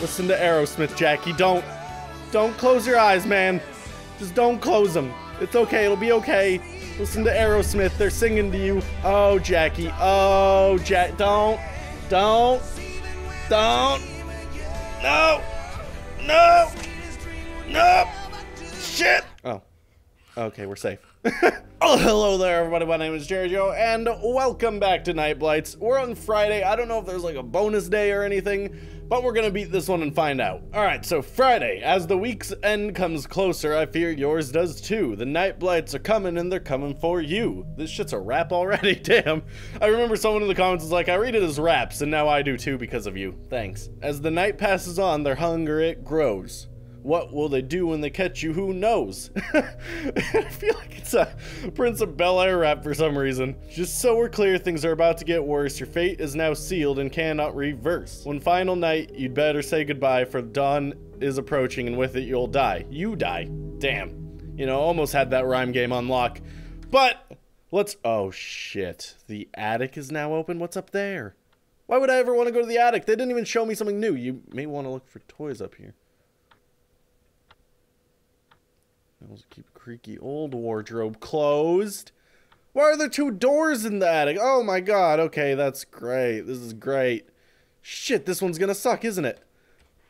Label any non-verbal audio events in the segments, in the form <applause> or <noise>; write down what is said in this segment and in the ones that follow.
Listen to Aerosmith, Jackie. Don't, don't close your eyes, man. Just don't close them. It's okay. It'll be okay. Listen to Aerosmith. They're singing to you. Oh, Jackie. Oh, Jack. Don't, don't, don't. No, no, no. Shit. Oh, okay. We're safe. <laughs> oh, hello there, everybody. My name is Jerejoe, and welcome back to Night Blights. We're on Friday. I don't know if there's like a bonus day or anything, but we're gonna beat this one and find out. Alright, so Friday, as the week's end comes closer, I fear yours does too. The Night Blights are coming and they're coming for you. This shit's a rap already, <laughs> damn. I remember someone in the comments was like, I read it as raps, and now I do too because of you. Thanks. As the night passes on, their hunger, it grows. What will they do when they catch you? Who knows? <laughs> I feel like it's a Prince of Bel Air rap for some reason. Just so we're clear, things are about to get worse. Your fate is now sealed and cannot reverse. One final night, you'd better say goodbye, for dawn is approaching, and with it, you'll die. You die. Damn. You know, almost had that rhyme game on lock. But let's. Oh shit. The attic is now open. What's up there? Why would I ever want to go to the attic? They didn't even show me something new. You may want to look for toys up here. Let's keep creaky old wardrobe closed. Why are there two doors in the attic? Oh my god, okay, that's great. This is great. Shit, this one's gonna suck, isn't it?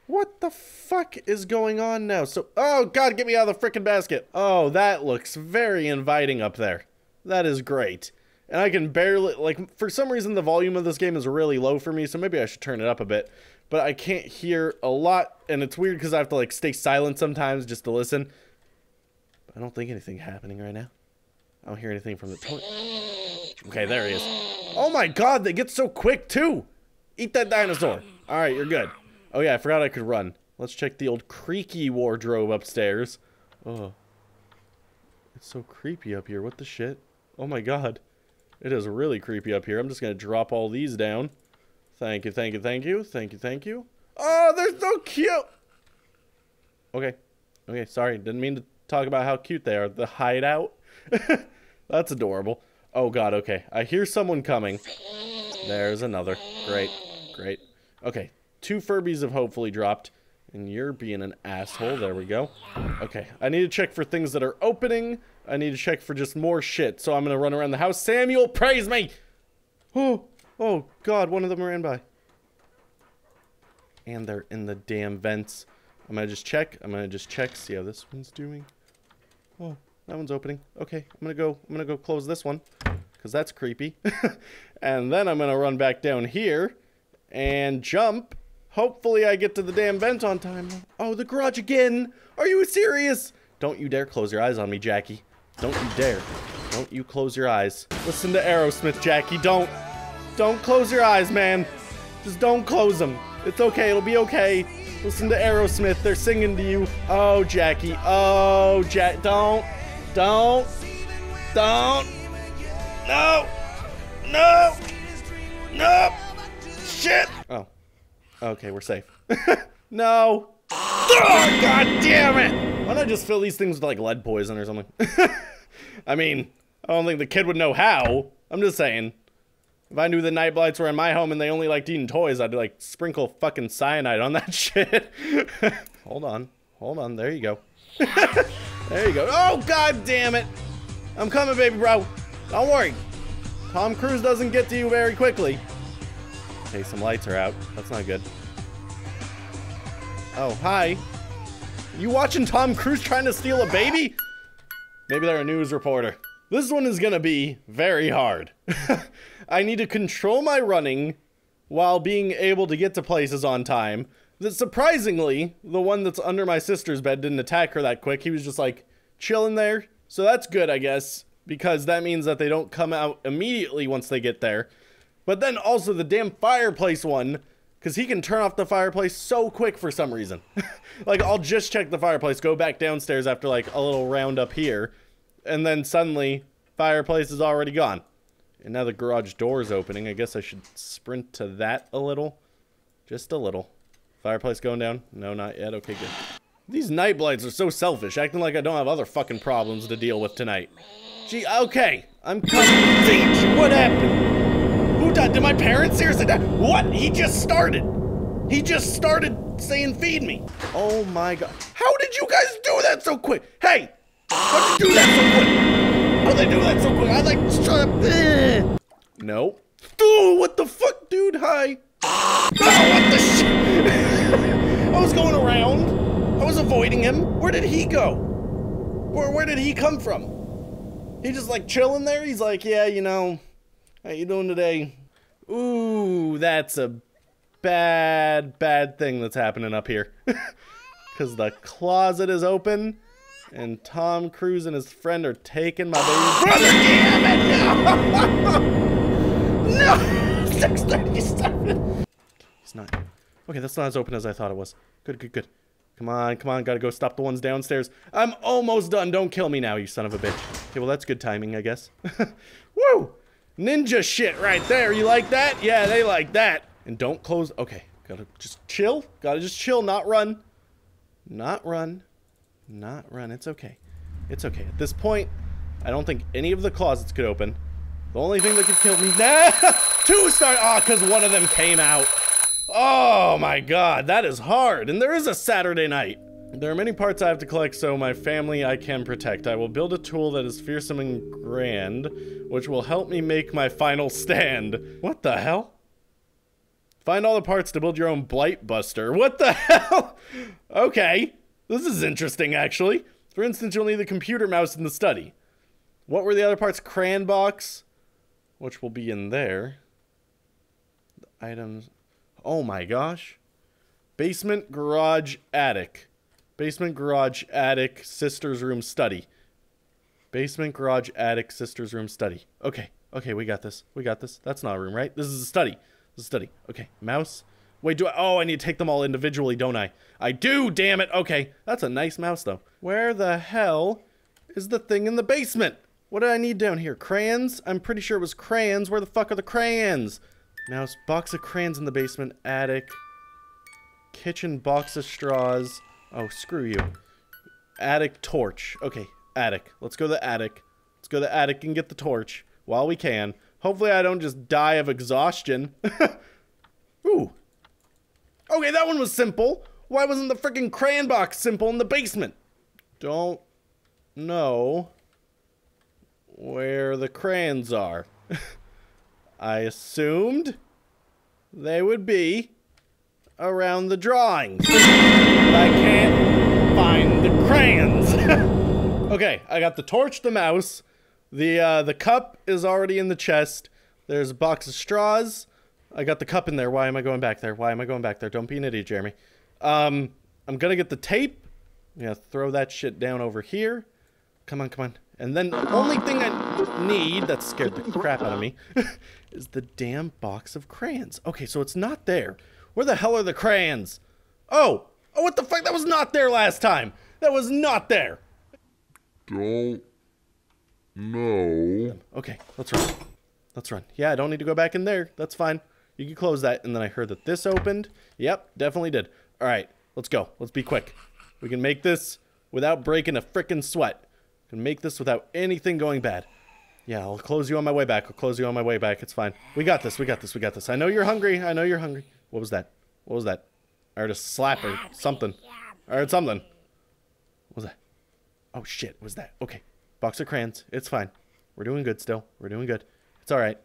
What the fuck is going on now? So, oh god, get me out of the freaking basket. Oh, that looks very inviting up there. That is great. And I can barely, like, for some reason the volume of this game is really low for me, so maybe I should turn it up a bit. But I can't hear a lot, and it's weird because I have to, like, stay silent sometimes just to listen. I don't think anything happening right now. I don't hear anything from the toilet. Okay, there he is. Oh my god, they get so quick too! Eat that dinosaur. Alright, you're good. Oh yeah, I forgot I could run. Let's check the old creaky wardrobe upstairs. Oh. It's so creepy up here. What the shit? Oh my god. It is really creepy up here. I'm just gonna drop all these down. Thank you, thank you, thank you, thank you, thank you. Oh, they're so cute! Okay. Okay, sorry. Didn't mean to talk about how cute they are. The hideout. <laughs> That's adorable. Oh god, okay. I hear someone coming. There's another. Great. Great. Okay. Two Furbies have hopefully dropped. And you're being an asshole. There we go. Okay. I need to check for things that are opening. I need to check for just more shit. So I'm going to run around the house. Samuel, praise me! Oh, oh god, one of them ran by. And they're in the damn vents. I'm going to just check. I'm going to just check, see how this one's doing. Oh, that one's opening. Okay, I'm gonna go. I'm gonna go close this one because that's creepy. <laughs> and then I'm gonna run back down here and jump. Hopefully, I get to the damn vent on time. Oh, the garage again. Are you serious? Don't you dare close your eyes on me, Jackie. Don't you dare. Don't you close your eyes. Listen to Aerosmith, Jackie. Don't. Don't close your eyes, man. Just don't close them. It's okay. It'll be okay. Listen to Aerosmith. They're singing to you. Oh, Jackie. Oh, Jack. Don't. Don't. Don't. No. No. No. Shit. Oh. Okay, we're safe. <laughs> no. Oh, God damn it. Why don't I just fill these things with like lead poison or something? <laughs> I mean, I don't think the kid would know how. I'm just saying. If I knew the night blights were in my home and they only liked eating toys, I'd like sprinkle fucking cyanide on that <laughs> shit. Hold on. Hold on. There you go. <laughs> there you go. Oh, god damn it. I'm coming, baby bro. Don't worry. Tom Cruise doesn't get to you very quickly. Okay, some lights are out. That's not good. Oh, hi. You watching Tom Cruise trying to steal a baby? Maybe they're a news reporter. This one is gonna be very hard. <laughs> I need to control my running while being able to get to places on time. That surprisingly, the one that's under my sister's bed didn't attack her that quick. He was just like chilling there. So that's good, I guess, because that means that they don't come out immediately once they get there. But then also the damn fireplace one, because he can turn off the fireplace so quick for some reason. <laughs> like, I'll just check the fireplace, go back downstairs after like a little round up here, and then suddenly fireplace is already gone. And now the garage door is opening. I guess I should sprint to that a little. Just a little. Fireplace going down? No, not yet. Okay, good. These night blights are so selfish, acting like I don't have other fucking problems to deal with tonight. Gee, okay. I'm coming. What happened? Who died? Did my parents seriously die? What? He just started. He just started saying feed me. Oh my god. How did you guys do that so quick? Hey! How'd you do that so quick? How'd they do that so quick? I like shut up. <laughs> No. Dude, what the fuck, dude? Hi. Oh, what the shit? <laughs> I was going around. I was avoiding him. Where did he go? Where where did he come from? He just like chilling there? He's like, yeah, you know, how you doing today? Ooh, that's a bad, bad thing that's happening up here. <laughs> Because the closet is open, and Tom Cruise and his friend are taking my baby oh, brother. Damn it! No! <laughs> no! 637! He's not. Okay, that's not as open as I thought it was. Good, good, good. Come on, come on, gotta go stop the ones downstairs. I'm almost done. Don't kill me now, you son of a bitch. Okay, well, that's good timing, I guess. <laughs> Woo! Ninja shit right there. You like that? Yeah, they like that. And don't close. Okay, gotta just chill. Gotta just chill, not run. Not run. Not run. It's okay. It's okay. At this point, I don't think any of the closets could open. The only thing that could kill me... <laughs> Nah! Two star... Ah, oh, because one of them came out. Oh my god, that is hard. And there is a Saturday night. There are many parts I have to collect so my family I can protect. I will build a tool that is fearsome and grand, which will help me make my final stand. What the hell? Find all the parts to build your own Blight Buster. What the <laughs> hell? okay, this is interesting actually. For instance, you'll need the computer mouse in the study. What were the other parts? Crayon box, which will be in there. The items. Oh my gosh. Basement, garage, attic. Basement, garage, attic, sister's room, study. Basement, garage, attic, sister's room, study. Okay, okay, we got this. We got this. That's not a room, right? This is a study. This is a study. Okay, mouse. Wait, do I? Oh, I need to take them all individually, don't I? I do, damn it. Okay, that's a nice mouse, though. Where the hell is the thing in the basement? What did I need down here? Crayons? I'm pretty sure it was crayons. Where the fuck are the crayons? Mouse, box of crayons in the basement, attic, kitchen, box of straws. Oh, screw you. Attic torch. Okay, attic. Let's go to the attic. Let's go to the attic and get the torch while we can. Hopefully I don't just die of exhaustion. <laughs> Ooh. Okay, that one was simple. Why wasn't the freaking crayon box simple in the basement? Don't know where the crayons are. <laughs> I assumed they would be around the drawings. but I can't find the crayons. <laughs> okay, I got the torch, the mouse. The, uh, the cup is already in the chest. There's a box of straws. I got the cup in there. Why am I going back there? Why am I going back there? Don't be an idiot, Jeremy. Um, I'm gonna get the tape. Yeah, throw that shit down over here. Come on, come on. And then the only thing I need, that scared the crap out of me, <laughs> is the damn box of crayons. Okay, so it's not there. Where the hell are the crayons? Oh! Oh, what the fuck? That was not there last time! That was not there! Don't know. Okay, let's run. Let's run. Yeah, I don't need to go back in there. That's fine. You can close that. And then I heard that this opened. Yep, definitely did. All right, let's go. Let's be quick. We can make this without breaking a freaking sweat. Can make this without anything going bad. Yeah, I'll close you on my way back. I'll close you on my way back. It's fine. We got this. We got this. We got this. I know you're hungry. I know you're hungry. What was that? What was that? I heard a slap or something. I heard something. What was that? Oh, shit. What was that? Okay. Box of crayons. It's fine. We're doing good still. We're doing good. It's all right.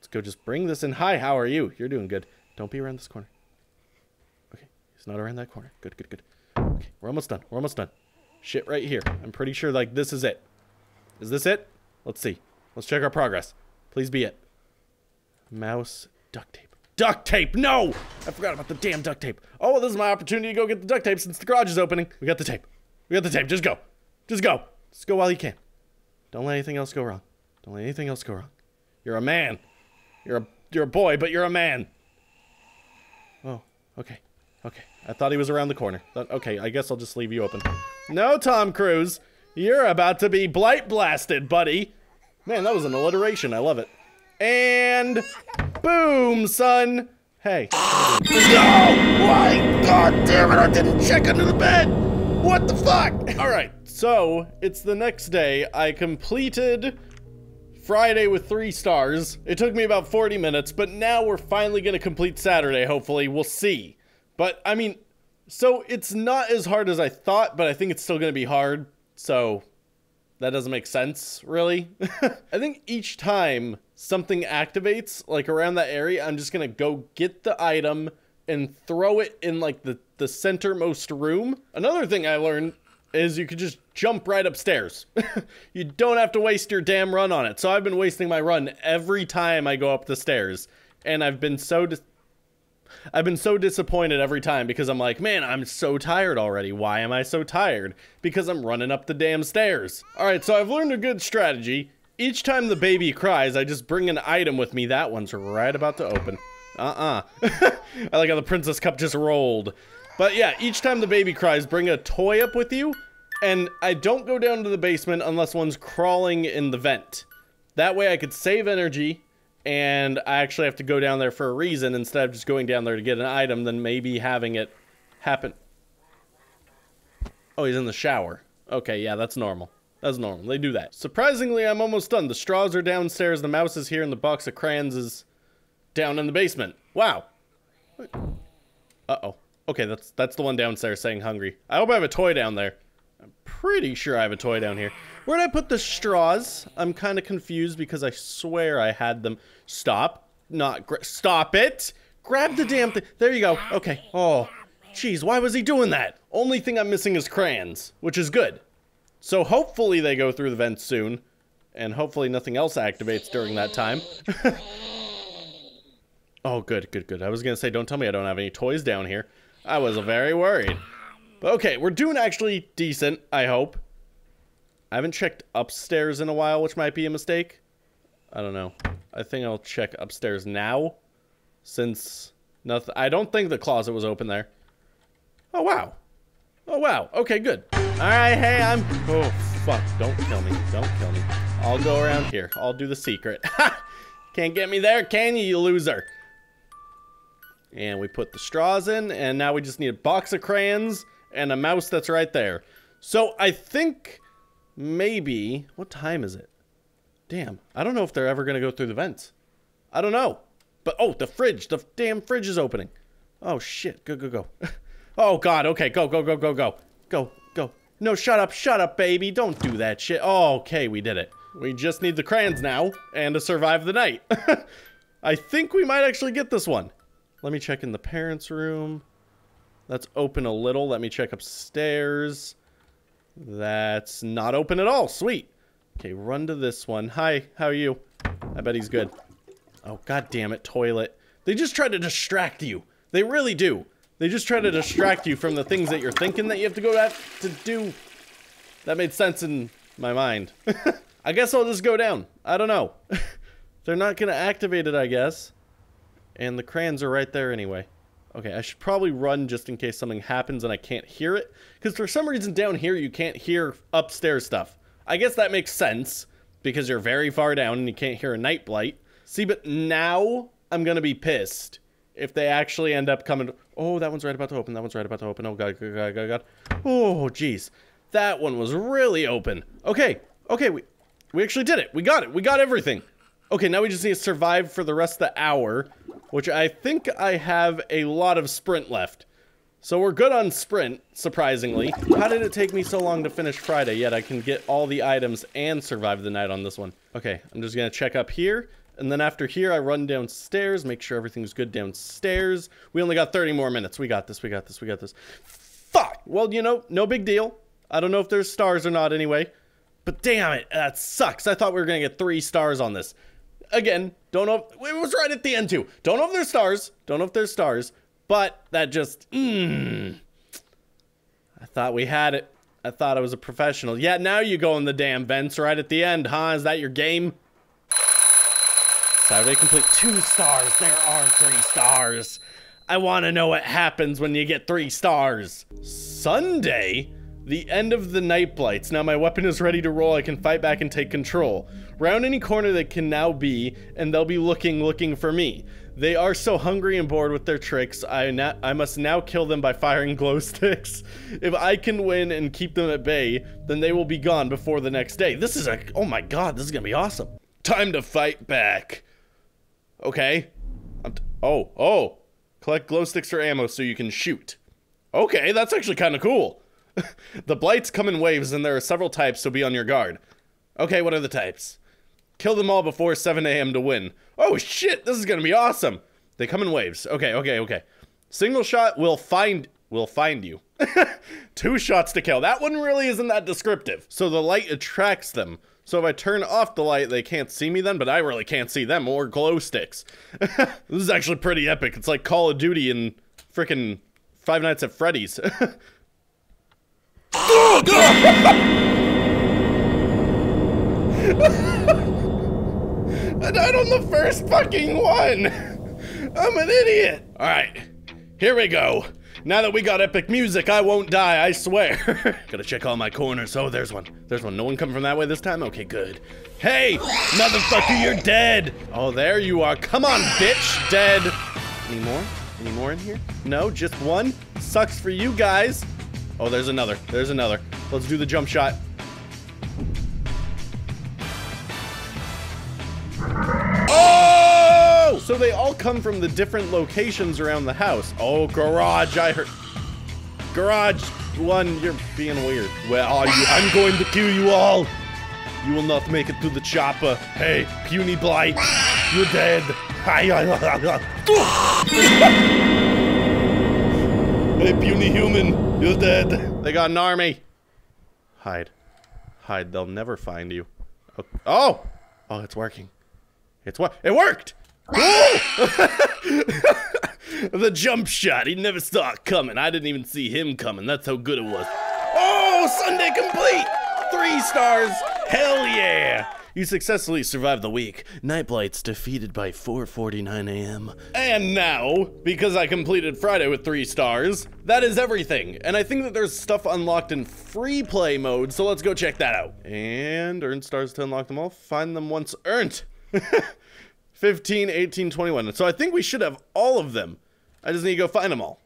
Let's go just bring this in. Hi, how are you? You're doing good. Don't be around this corner. Okay. He's not around that corner. Good, good, good. Okay. We're almost done. We're almost done. Shit right here. I'm pretty sure, like, this is it. Is this it? Let's see. Let's check our progress. Please be it. Mouse, duct tape. Duct tape! No! I forgot about the damn duct tape. Oh, this is my opportunity to go get the duct tape since the garage is opening. We got the tape. We got the tape. Just go. Just go. Just go while you can. Don't let anything else go wrong. Don't let anything else go wrong. You're a man. You're a you're a boy, but you're a man. Oh, okay. Okay. I thought he was around the corner. Thought, okay, I guess I'll just leave you open. No, Tom Cruise. You're about to be blight blasted, buddy. Man, that was an alliteration. I love it. And boom, son. Hey. No! Why? God damn it, I didn't check under the bed. What the fuck? All right, so it's the next day. I completed Friday with three stars. It took me about 40 minutes, but now we're finally gonna complete Saturday, hopefully. We'll see. But I mean, so it's not as hard as I thought, but I think it's still going to be hard. So that doesn't make sense, really. <laughs> I think each time something activates, like around that area, I'm just going to go get the item and throw it in like the, the centermost room. Another thing I learned is you could just jump right upstairs. <laughs> you don't have to waste your damn run on it. So I've been wasting my run every time I go up the stairs. And I've been so I've been so disappointed every time because I'm like, man, I'm so tired already. Why am I so tired? Because I'm running up the damn stairs. All right, so I've learned a good strategy. Each time the baby cries, I just bring an item with me. That one's right about to open. Uh-uh. <laughs> I like how the princess cup just rolled. But yeah, each time the baby cries, bring a toy up with you. And I don't go down to the basement unless one's crawling in the vent. That way I could save energy and I actually have to go down there for a reason instead of just going down there to get an item, then maybe having it happen. Oh, he's in the shower. Okay, yeah, that's normal. That's normal. They do that. Surprisingly, I'm almost done. The straws are downstairs, the mouse is here, and the box of crayons is down in the basement. Wow. Uh-oh. Okay, that's that's the one downstairs saying hungry. I hope I have a toy down there. I'm pretty sure I have a toy down here. Where did I put the straws? I'm kind of confused because I swear I had them. Stop. Not stop it. Grab the damn thing. There you go. Okay. Oh, jeez. Why was he doing that? Only thing I'm missing is crayons, which is good. So hopefully they go through the vents soon. And hopefully nothing else activates during that time. <laughs> oh, good, good, good. I was going to say, don't tell me I don't have any toys down here. I was very worried. But okay, we're doing actually decent, I hope. I haven't checked upstairs in a while, which might be a mistake. I don't know. I think I'll check upstairs now, since nothing. I don't think the closet was open there. Oh wow. Oh wow. Okay, good. All right, hey, I'm. Oh fuck! Don't kill me. Don't kill me. I'll go around here. I'll do the secret. <laughs> Can't get me there, can you, you loser? And we put the straws in, and now we just need a box of crayons and a mouse that's right there. So I think maybe... What time is it? Damn, I don't know if they're ever going to go through the vents. I don't know. But, oh, the fridge. The damn fridge is opening. Oh, shit. Go, go, go. <laughs> oh, God. Okay, go, go, go, go, go. Go, go. No, shut up. Shut up, baby. Don't do that shit. Oh, okay, we did it. We just need the crayons now and to survive the night. <laughs> I think we might actually get this one. Let me check in the parents' room. That's open a little. Let me check upstairs. That's not open at all. Sweet. Okay, run to this one. Hi, how are you? I bet he's good. Oh, god damn it, toilet. They just try to distract you. They really do. They just try to distract you from the things that you're thinking that you have to go out to do. That made sense in my mind. <laughs> I guess I'll just go down. I don't know. <laughs> They're not going to activate it, I guess. And the crayons are right there anyway. Okay, I should probably run just in case something happens and I can't hear it. Because for some reason down here you can't hear upstairs stuff. I guess that makes sense. Because you're very far down and you can't hear a night blight. See, but now I'm going to be pissed. If they actually end up coming... Oh, that one's right about to open. That one's right about to open. Oh, God, God, God, God, God. Oh, jeez. That one was really open. Okay, okay, we, we actually did it. We got it. We got everything. Okay, now we just need to survive for the rest of the hour, which I think I have a lot of sprint left. So we're good on sprint, surprisingly. How did it take me so long to finish Friday, yet I can get all the items and survive the night on this one? Okay, I'm just gonna check up here, and then after here, I run downstairs, make sure everything's good downstairs. We only got 30 more minutes. We got this, we got this, we got this. Fuck! Well, you know, no big deal. I don't know if there's stars or not anyway. But damn it, that sucks. I thought we were gonna get three stars on this again, don't know. If, it was right at the end too. Don't know if they're stars. Don't know if they're stars. But that just, mmm. I thought we had it. I thought I was a professional. Yeah, now you go in the damn vents right at the end, huh? Is that your game? Saturday complete. Two stars. There are three stars. I want to know what happens when you get three stars. Sunday? The end of the night blights. Now my weapon is ready to roll. I can fight back and take control. Round any corner they can now be, and they'll be looking, looking for me. They are so hungry and bored with their tricks, I, I must now kill them by firing <laughs> glow sticks. If I can win and keep them at bay, then they will be gone before the next day. This is a- oh my god, this is gonna be awesome. Time to fight back. Okay. oh, oh. Collect glow sticks for ammo so you can shoot. Okay, that's actually kind of cool. <laughs> the blights come in waves and there are several types, so be on your guard. Okay, what are the types? Kill them all before 7 a.m. to win. Oh shit, this is gonna be awesome. They come in waves. Okay, okay, okay. Single shot will find will find you. <laughs> Two shots to kill. That one really isn't that descriptive. So the light attracts them. So if I turn off the light, they can't see me then, but I really can't see them or glow sticks. <laughs> this is actually pretty epic. It's like Call of Duty and freaking Five Nights at Freddy's. <laughs> I died on the first fucking one! I'm an idiot! Alright, here we go. Now that we got epic music, I won't die, I swear. <laughs> Gotta check all my corners. Oh, there's one. There's one. No one coming from that way this time? Okay, good. Hey, motherfucker, you're dead! Oh, there you are. Come on, bitch! Dead. Any more? Any more in here? No, just one? Sucks for you guys. Oh, there's another. There's another. Let's do the jump shot. Oh! So they all come from the different locations around the house. Oh, garage, I heard. Garage one, you're being weird. Where are you? I'm going to kill you all. You will not make it to the chopper. Hey, puny blight, you're dead. <laughs> hey, puny human, you're dead. They got an army. Hide. Hide, they'll never find you. Oh! Oh, it's working. It's what? It worked! <laughs> the jump shot. He never saw it coming. I didn't even see him coming. That's how good it was. Oh, Sunday complete! Three stars. Hell yeah! You successfully survived the week. Nightblight's defeated by 4:49 a.m. And now, because I completed Friday with three stars, that is everything. And I think that there's stuff unlocked in free play mode, so let's go check that out. And earn stars to unlock them all. Find them once earned. <laughs> 15, 18, 21. So I think we should have all of them. I just need to go find them all.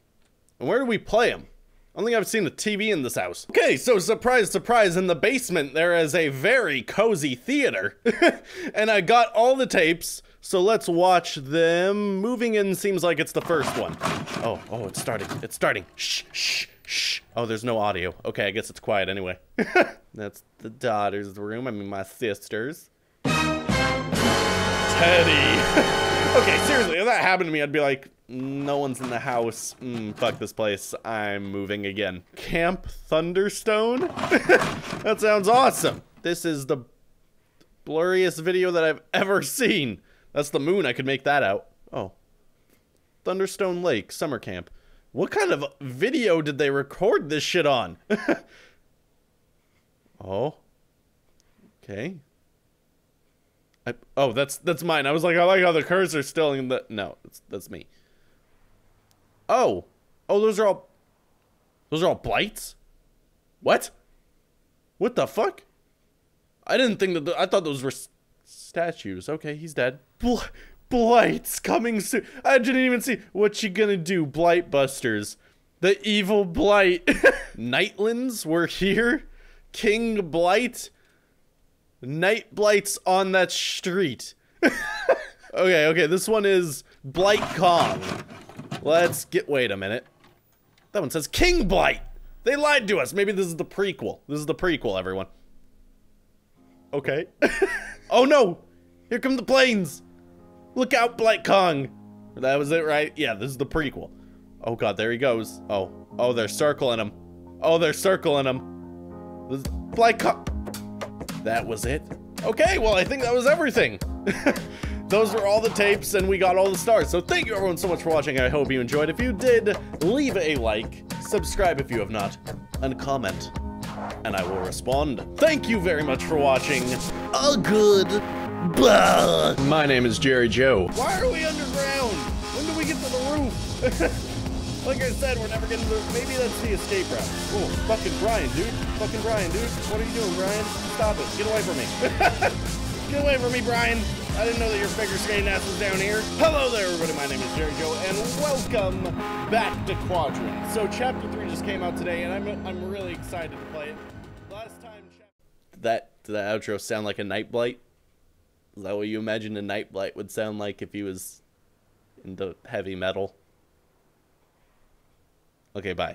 And where do we play them? I don't think I've seen a TV in this house. Okay, so surprise, surprise, in the basement there is a very cozy theater. <laughs> and I got all the tapes, so let's watch them. Moving in seems like it's the first one. Oh, oh, it's starting, it's starting. Shh, shh, shh. Oh, there's no audio. Okay, I guess it's quiet anyway. <laughs> That's the daughter's room, I mean my sister's. Teddy. <laughs> okay, seriously, if that happened to me, I'd be like, no one's in the house. Mm, fuck this place. I'm moving again. Camp Thunderstone? <laughs> that sounds awesome. This is the blurriest video that I've ever seen. That's the moon. I could make that out. Oh. Thunderstone Lake, summer camp. What kind of video did they record this shit on? <laughs> oh. Okay. I, oh, that's that's mine. I was like, I like how the cursor's still in the. No, that's that's me. Oh, oh, those are all. Those are all blights. What? What the fuck? I didn't think that. The, I thought those were statues. Okay, he's dead. Bl blights coming soon. I didn't even see. What you gonna do, Blight Busters? The evil blight. <laughs> Nightlands were here. King Blight. Night blights on that street. <laughs> okay, okay, this one is Blight Kong. Let's get, wait a minute. That one says King Blight. They lied to us. Maybe this is the prequel. This is the prequel, everyone. Okay. <laughs> oh no! Here come the planes! Look out, Blight Kong! That was it, right? Yeah, this is the prequel. Oh god, there he goes. Oh, oh, they're circling him. Oh, they're circling him. This Blight Kong. That was it. Okay, well, I think that was everything. <laughs> Those were all the tapes, and we got all the stars. So thank you everyone so much for watching. I hope you enjoyed. If you did, leave a like, subscribe if you have not, and comment, and I will respond. Thank you very much for watching. A good blah. My name is Jerejoe. Why are we underground? When do we get to the roof? <laughs> Like I said, we're never getting to, maybe that's the escape route. Oh, fucking Brian, dude. Fucking Brian, dude. What are you doing, Brian? Stop it. Get away from me. <laughs> Get away from me, Brian. I didn't know that your figure skating ass was down here. Hello there, everybody. My name is Jerejoe, and welcome back to Quadrant. So, Chapter 3 just came out today, and I'm, I'm really excited to play it. Last time... Did that, did that outro sound like a night blight? Is that what you imagine a night blight would sound like if he was into heavy metal? Okay, bye.